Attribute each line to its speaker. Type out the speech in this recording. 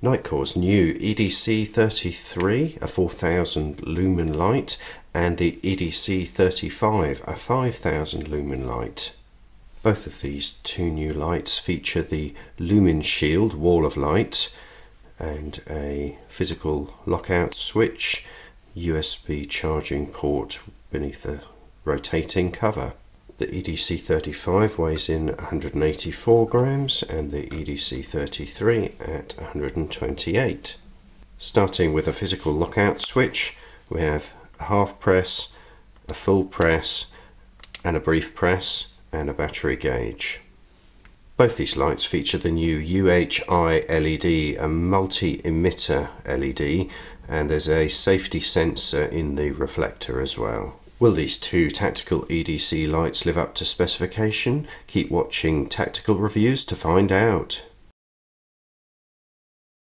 Speaker 1: Nitecore's new EDC33, a 4000 lumen light, and the EDC35, a 5000 lumen light. Both of these two new lights feature the Lumin Shield wall of light and a physical lockout switch, USB charging port beneath the rotating cover. The EDC35 weighs in 184 grams and the EDC33 at 128. Starting with a physical lockout switch, we have a half press, a full press, and a brief press, and a battery gauge. Both these lights feature the new UHI LED, a multi-emitter LED, and there's a safety sensor in the reflector as well. Will these two tactical EDC lights live up to specification? Keep watching tactical reviews to find out.